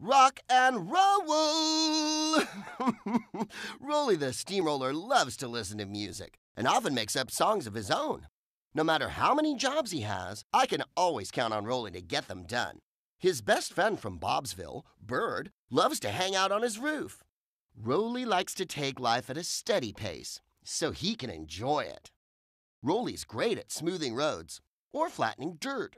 rock and roll. Roley the steamroller loves to listen to music and often makes up songs of his own. No matter how many jobs he has, I can always count on Roley to get them done. His best friend from Bobsville, Bird, loves to hang out on his roof. Roley likes to take life at a steady pace so he can enjoy it. Roley's great at smoothing roads or flattening dirt.